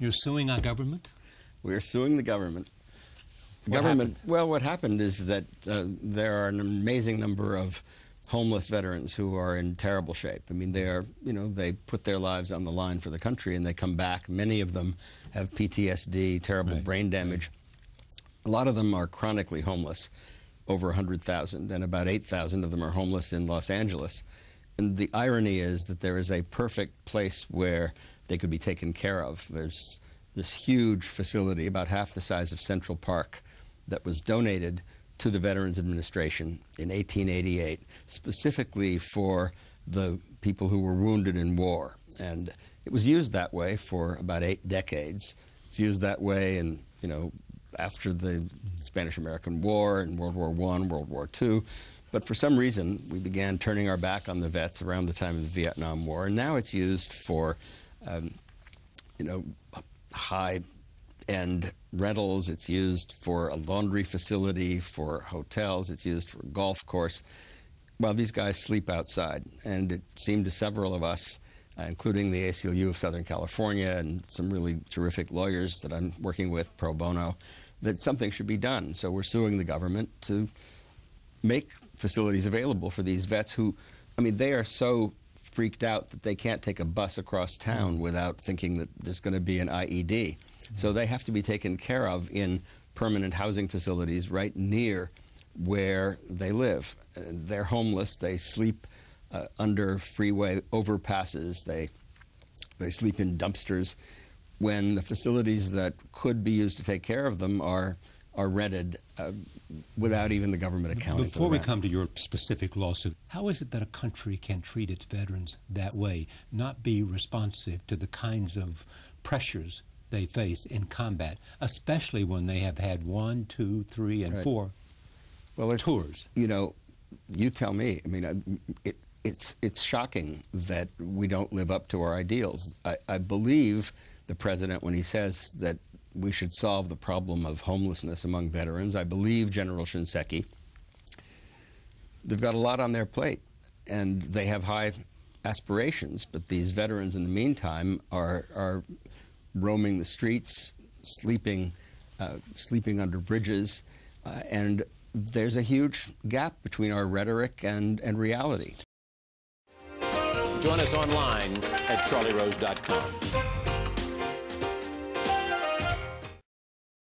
You're suing our government? We're suing the government. The government. happened? Well, what happened is that uh, there are an amazing number of homeless veterans who are in terrible shape. I mean, they are, you know, they put their lives on the line for the country and they come back. Many of them have PTSD, terrible Right, brain damage. A lot of them are chronically homeless, over 100,000, and about 8,000 of them are homeless in Los Angeles. And the irony is that there is a perfect place where they could be taken care of. There's this huge facility, about half the size of Central Park, that was donated to the Veterans Administration in 1888, specifically for the people who were wounded in war. And it was used that way for about eight decades. It's used that way in, you know, after the Spanish-American War and World War I, World War II. But for some reason, we began turning our back on the vets around the time of the Vietnam War, and now it's used for, um, you know, high-end rentals. It's used for a laundry facility, for hotels. It's used for a golf course. Well, these guys sleep outside, and it seemed to several of us, uh, including the ACLU of Southern California and some really terrific lawyers that I'm working with pro bono, that something should be done. So we're suing the government to make facilities available for these vets who, I mean, they are so freaked out that they can't take a bus across town mm. without thinking that there's going to be an IED. So mm. they have to be taken care of in permanent housing facilities right near where they live. Uh, they're homeless. They sleep uh, under freeway overpasses. They they sleep in dumpsters. When the facilities that could be used to take care of them are are rented uh, without even the government accounting. for Before we come to your specific lawsuit, how is it that a country can treat its veterans that way, not be responsive to the kinds of pressures they face in combat, especially when they have had one, two, three, and Right. four well, tours? you know, you tell me. I mean, it, it's it's shocking that we don't live up to our ideals. I, I believe the president when he says that we should solve the problem of homelessness among veterans. I believe General Shinseki. They've got a lot on their plate, and they have high aspirations. But these veterans, in the meantime, are are roaming the streets, sleeping, uh, sleeping under bridges, uh, and there's a huge gap between our rhetoric and, and reality. Join us online at charlierose.com.